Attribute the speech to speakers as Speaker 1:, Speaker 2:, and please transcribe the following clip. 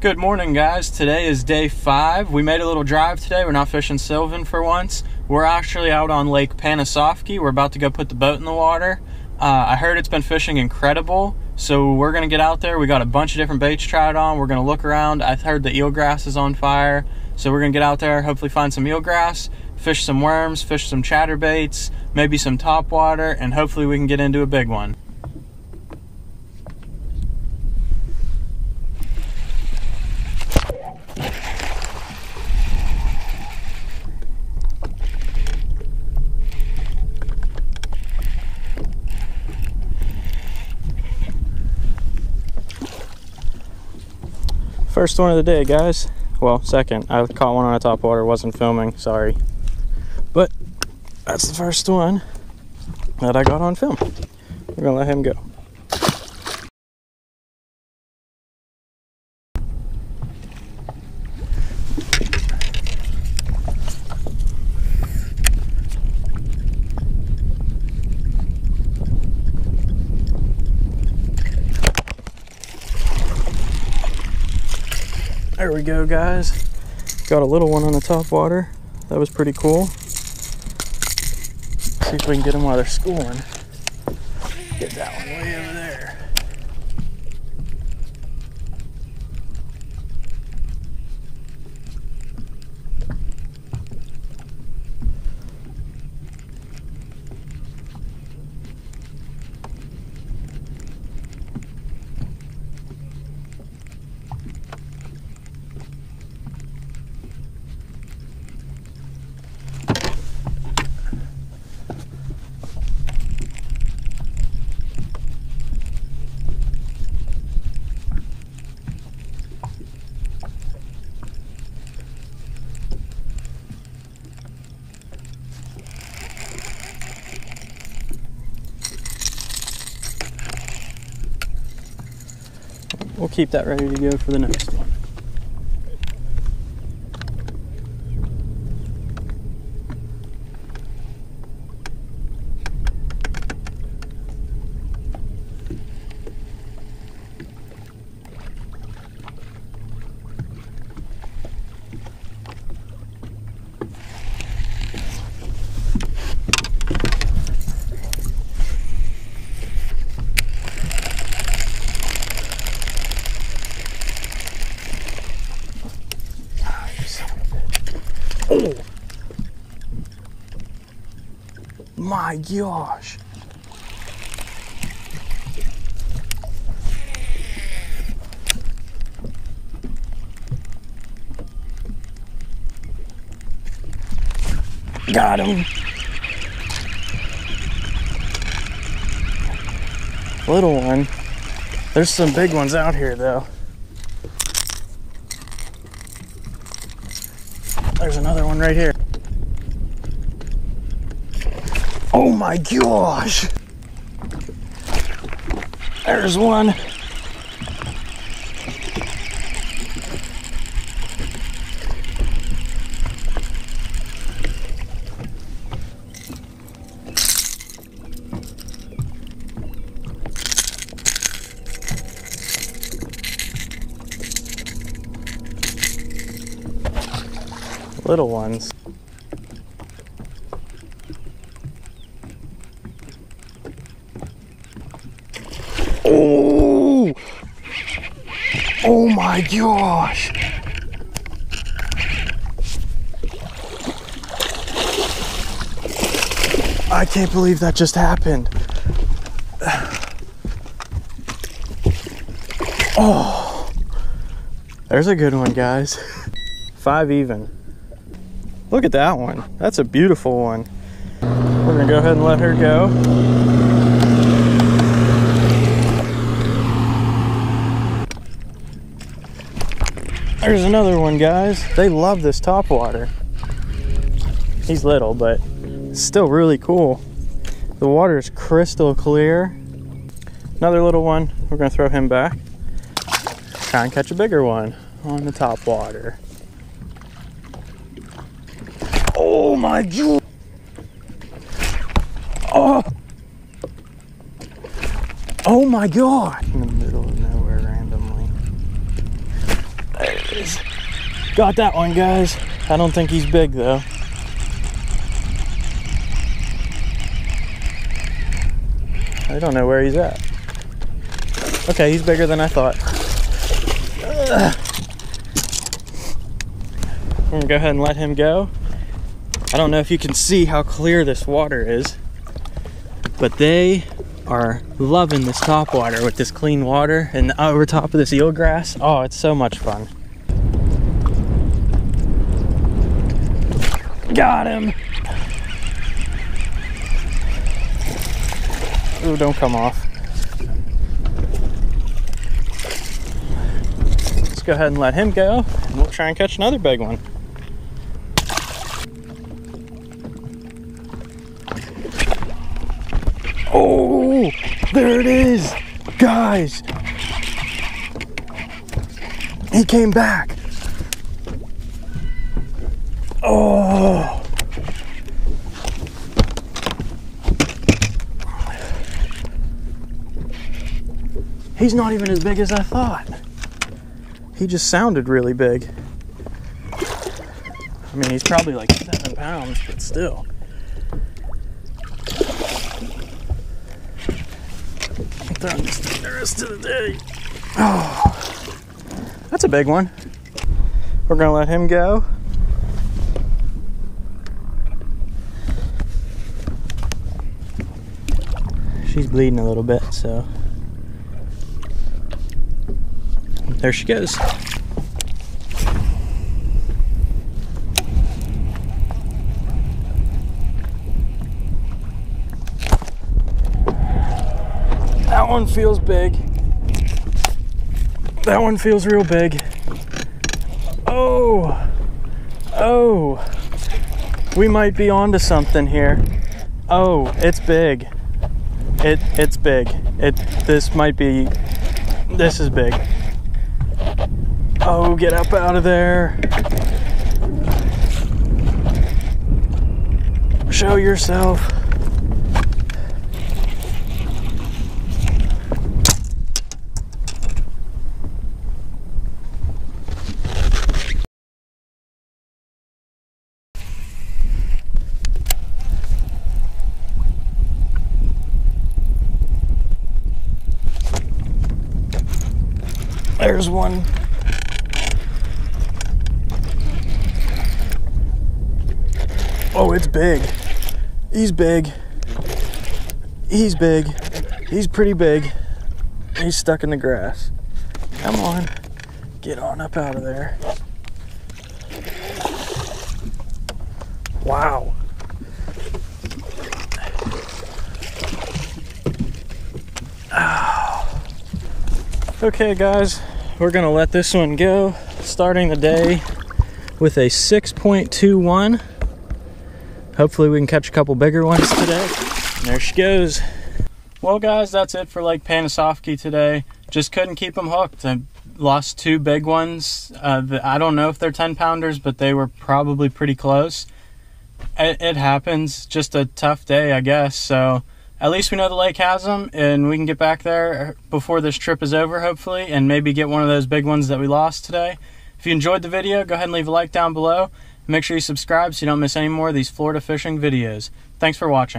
Speaker 1: Good morning, guys. Today is day five. We made a little drive today. We're not fishing Sylvan for once. We're actually out on Lake Panasoffkee. We're about to go put the boat in the water. Uh, I heard it's been fishing incredible, so we're gonna get out there. We got a bunch of different baits tried on. We're gonna look around. I heard the eelgrass is on fire, so we're gonna get out there, hopefully find some eelgrass, fish some worms, fish some chatterbaits, maybe some topwater, and hopefully we can get into a big one. First one of the day, guys. Well, second. I caught one on a top water, wasn't filming, sorry. But that's the first one that I got on film. We're gonna let him go. There we go, guys. Got a little one on the top water. That was pretty cool. See if we can get them while they're schooling. Get that one way over there. We'll keep that ready to go for the next one. Oh! My gosh! Got him! Little one. There's some big ones out here though. There's another one right here. Oh my gosh! There's one. Little ones. Oh! Oh my gosh! I can't believe that just happened. Oh, there's a good one, guys. Five even. Look at that one. That's a beautiful one. We're gonna go ahead and let her go. There's another one, guys. They love this top water. He's little, but still really cool. The water is crystal clear. Another little one. We're gonna throw him back. Try and catch a bigger one on the top water. Oh my god! Oh! Oh my god! In the middle of nowhere randomly. Is. Got that one, guys. I don't think he's big, though. I don't know where he's at. Okay, he's bigger than I thought. Ugh. I'm gonna go ahead and let him go. I don't know if you can see how clear this water is, but they are loving this top water with this clean water and over top of this eelgrass. Oh, it's so much fun. Got him. Ooh, don't come off. Let's go ahead and let him go, and we'll try and catch another big one. Oh, there it is. Guys, he came back. Oh. He's not even as big as I thought. He just sounded really big. I mean, he's probably like seven pounds, but still. The rest of the day. Oh, that's a big one. We're gonna let him go. She's bleeding a little bit, so there she goes. That one feels big. That one feels real big. Oh, oh, we might be onto something here. Oh, it's big. It it's big. It this might be. This is big. Oh, get up out of there. Show yourself. There's one. Oh, it's big. He's big. He's big. He's pretty big. He's stuck in the grass. Come on. Get on up out of there. Wow. Okay, guys, we're gonna let this one go. Starting the day with a 6.21. Hopefully, we can catch a couple bigger ones today. There she goes. Well, guys, that's it for Lake Panasoffkee today. Just couldn't keep them hooked. I lost two big ones. Uh, I don't know if they're 10 pounders, but they were probably pretty close. It, it happens. Just a tough day, I guess. So, at least we know the lake has them and we can get back there before this trip is over hopefully and maybe get one of those big ones that we lost today if you enjoyed the video go ahead and leave a like down below make sure you subscribe so you don't miss any more of these florida fishing videos. Thanks for watching